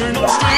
turn on.